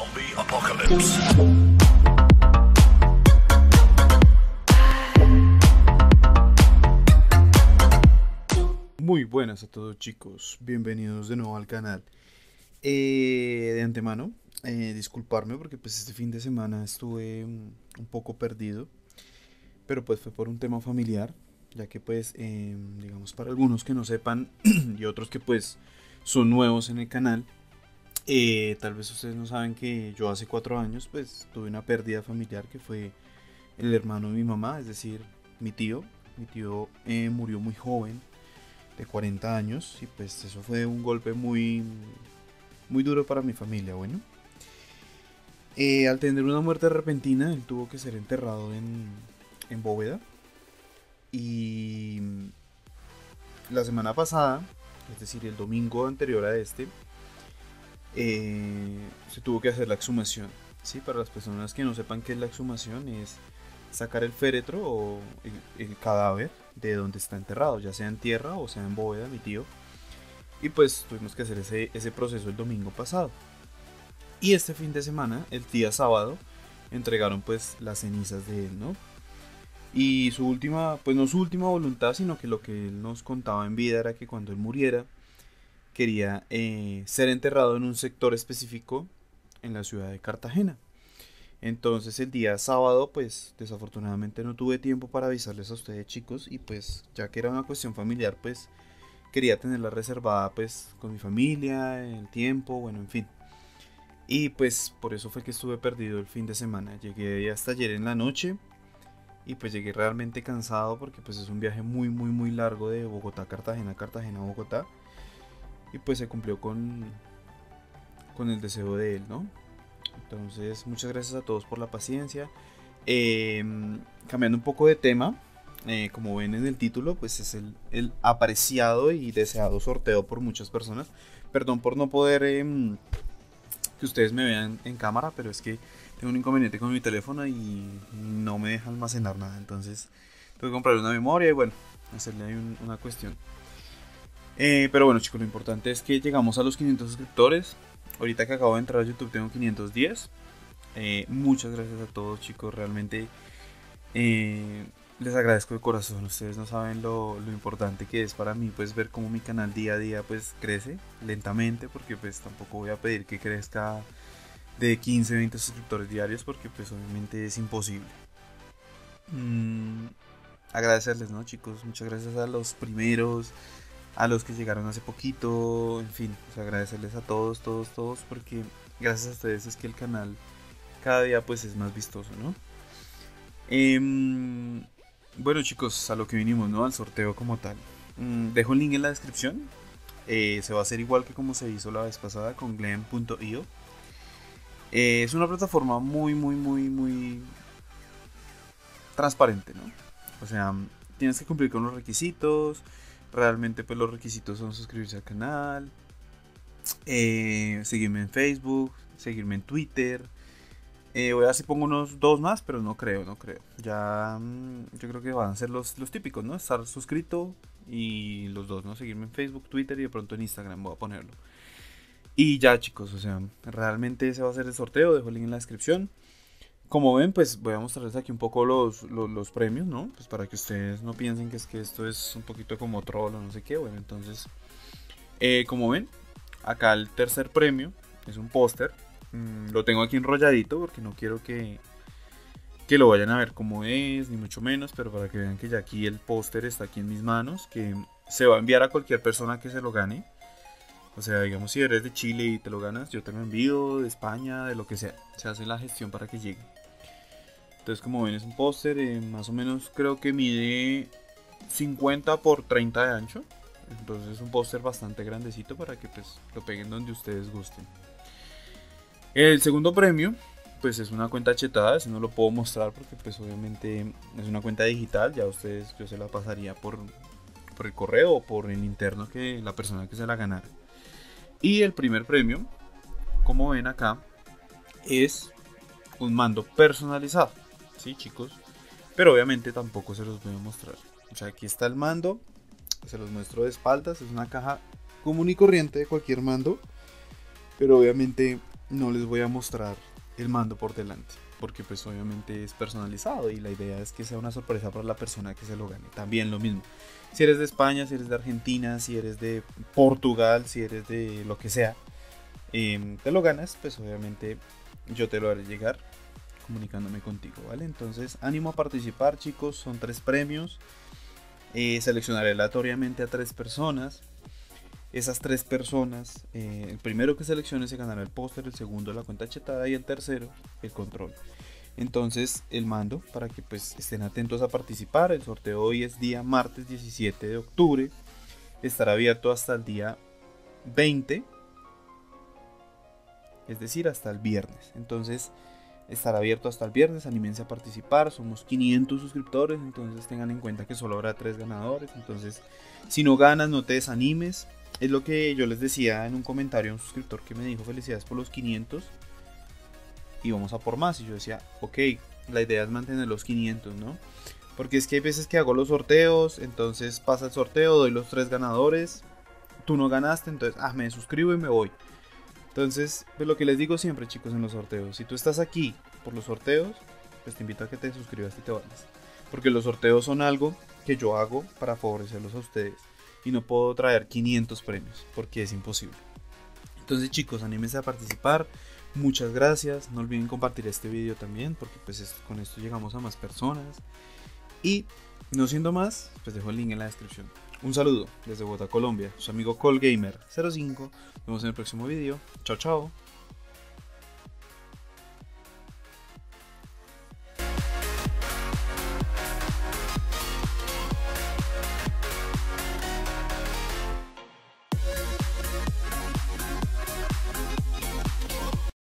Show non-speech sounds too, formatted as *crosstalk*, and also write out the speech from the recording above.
Zombie Apocalypse. Muy buenas a todos chicos, bienvenidos de nuevo al canal. Eh, de antemano, eh, disculparme porque pues este fin de semana estuve un, un poco perdido, pero pues fue por un tema familiar, ya que pues eh, digamos para algunos que no sepan *clears throat* y otros que pues son nuevos en el canal, eh, tal vez ustedes no saben que yo hace cuatro años pues tuve una pérdida familiar que fue el hermano de mi mamá, es decir, mi tío. Mi tío eh, murió muy joven, de 40 años, y pues eso fue un golpe muy, muy duro para mi familia, bueno. Eh, al tener una muerte repentina, él tuvo que ser enterrado en, en bóveda. Y la semana pasada, es decir, el domingo anterior a este, eh, se tuvo que hacer la exhumación. ¿sí? Para las personas que no sepan qué es la exhumación, es sacar el féretro o el, el cadáver de donde está enterrado, ya sea en tierra o sea en bóveda, mi tío. Y pues tuvimos que hacer ese, ese proceso el domingo pasado. Y este fin de semana, el día sábado, entregaron pues las cenizas de él, ¿no? Y su última, pues no su última voluntad, sino que lo que él nos contaba en vida era que cuando él muriera, quería eh, ser enterrado en un sector específico en la ciudad de Cartagena. Entonces el día sábado, pues desafortunadamente no tuve tiempo para avisarles a ustedes chicos y pues ya que era una cuestión familiar, pues quería tenerla reservada pues con mi familia, el tiempo, bueno, en fin. Y pues por eso fue que estuve perdido el fin de semana. Llegué hasta ayer en la noche y pues llegué realmente cansado porque pues es un viaje muy muy muy largo de Bogotá a Cartagena, Cartagena a Bogotá. Y pues se cumplió con con el deseo de él, ¿no? Entonces, muchas gracias a todos por la paciencia. Eh, cambiando un poco de tema, eh, como ven en el título, pues es el, el, apreciado y deseado sorteo por muchas personas. Perdón por no poder eh, que ustedes me vean en cámara, pero es que tengo un inconveniente con mi teléfono y no me deja almacenar nada. Entonces, tengo que comprar una memoria y bueno, hacerle ahí un, una cuestión. Eh, pero bueno, chicos, lo importante es que llegamos a los 500 suscriptores. Ahorita que acabo de entrar a YouTube tengo 510. Eh, muchas gracias a todos chicos, realmente eh, les agradezco de corazón. Ustedes no saben lo, lo, importante que es para mí pues ver cómo mi canal día a día pues crece lentamente porque pues tampoco voy a pedir que crezca de 15, 20 suscriptores diarios porque pues obviamente es imposible. Mm, agradecerles, ¿no chicos? Muchas gracias a los primeros a los que llegaron hace poquito, en fin, pues agradecerles a todos, todos, todos, porque gracias a ustedes es que el canal cada día pues es más vistoso, ¿no? Eh, bueno chicos, a lo que vinimos, ¿no? Al sorteo como tal. Mm, dejo el link en la descripción. Eh, se va a hacer igual que como se hizo la vez pasada con glen.io. Eh, es una plataforma muy, muy, muy, muy transparente, ¿no? O sea, tienes que cumplir con los requisitos realmente pues los requisitos son suscribirse al canal, eh, seguirme en Facebook, seguirme en Twitter. Voy a si pongo unos dos más, pero no creo, no creo. Ya mmm, yo creo que van a ser los, los típicos, ¿no? Estar suscrito y los dos, ¿no? Seguirme en Facebook, Twitter y de pronto en Instagram voy a ponerlo. Y ya chicos, o sea, realmente ese va a ser el sorteo, dejo el link en la descripción. Como ven, pues voy a mostrarles aquí un poco los, los, premios, ¿no? Pues para que ustedes no piensen que es que esto es un poquito como troll o no sé qué. Bueno, entonces, eh, como ven, acá el tercer premio es un póster. Mm, lo tengo aquí enrolladito porque no quiero que, que lo vayan a ver cómo es, ni mucho menos, pero para que vean que ya aquí el póster está aquí en mis manos, que se va a enviar a cualquier persona que se lo gane. O sea, digamos, si eres de Chile y te lo ganas, yo te lo envío, de España, de lo que sea. Se hace la gestión para que llegue. Entonces como ven es un póster, eh, más o menos creo que mide 50 por 30 de ancho. Entonces es un póster bastante grandecito para que pues lo peguen donde ustedes gusten. El segundo premio pues es una cuenta chetada, eso no lo puedo mostrar porque pues obviamente es una cuenta digital, ya ustedes yo se la pasaría por, por el correo o por el interno que la persona que se la ganara. Y el primer premio, como ven acá, es un mando personalizado. ¿Sí, chicos? Pero obviamente tampoco se los voy a mostrar. O sea, aquí está el mando. Se los muestro de espaldas. Es una caja común y corriente de cualquier mando. Pero obviamente no les voy a mostrar el mando por delante, porque pues obviamente es personalizado y la idea es que sea una sorpresa para la persona que se lo gane. También lo mismo. Si eres de España, si eres de Argentina, si eres de Portugal, si eres de lo que sea, em, te lo ganas, pues obviamente yo te lo haré llegar comunicándome contigo, ¿vale? Entonces, ánimo a participar, chicos, son tres premios. Eh, seleccionaré aleatoriamente a tres personas. Esas tres personas, eh, el primero que seleccione se ganará el póster, el segundo la cuenta chetada y el tercero el control. Entonces el mando para que pues estén atentos a participar. El sorteo hoy es día martes 17 de octubre. Estará abierto hasta el día 20. Es decir, hasta el viernes. Entonces estará abierto hasta el viernes. Anímense a participar. Somos 500 suscriptores. Entonces tengan en cuenta que solo habrá 3 ganadores. Entonces si no ganas no te desanimes. Es lo que yo les decía en un comentario a un suscriptor que me dijo felicidades por los 500 y vamos a por más. Y yo decía, ok, la idea es mantener los 500, ¿no? Porque es que hay veces que hago los sorteos, entonces pasa el sorteo, doy los tres ganadores, tú no ganaste, entonces, ah, me suscribo y me voy. Entonces, pues lo que les digo siempre, chicos, en los sorteos, si tú estás aquí por los sorteos, pues te invito a que te suscribas y te vayas. Porque los sorteos son algo que yo hago para favorecerlos a ustedes y no puedo traer 500 premios porque es imposible. Entonces chicos, anímense a participar. Muchas gracias. No olviden compartir este video también porque pues con esto llegamos a más personas. Y no siendo más, pues dejo el link en la descripción. Un saludo desde Bogotá, Colombia. Su amigo Colgamer05. Nos vemos en el próximo video. Chao, chao.